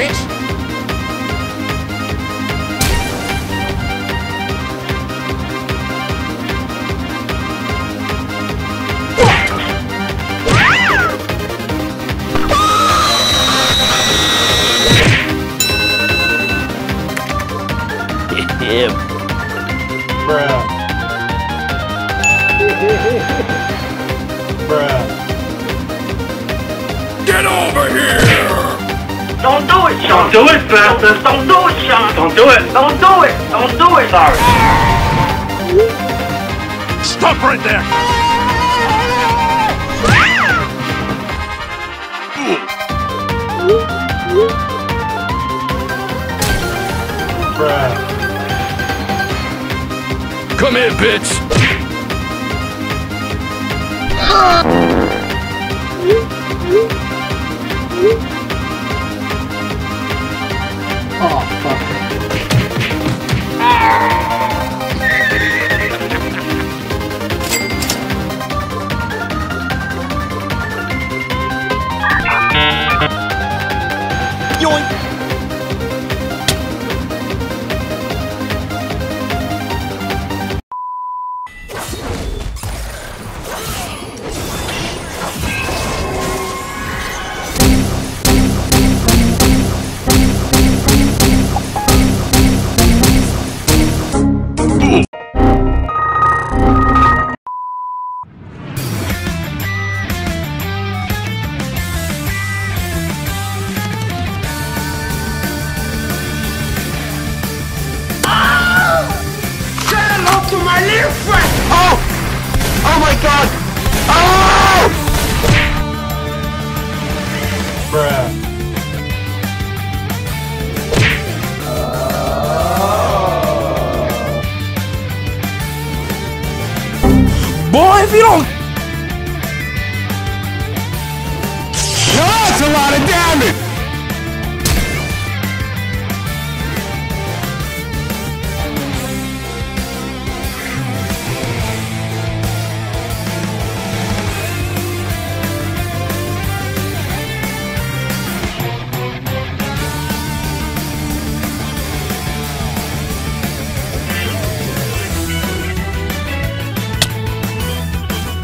it, bitch! Bruh. Bruh. Get over here! Don't do it, Sean. Don't do it, bastard. Don't do it, Sean. Don't do it. Don't do it. Don't do it. Sorry. Stop right there! Bruh. Come here, bitch! Oh! Oh oh! Bruh. Boy, if you don't... That's a lot of damage!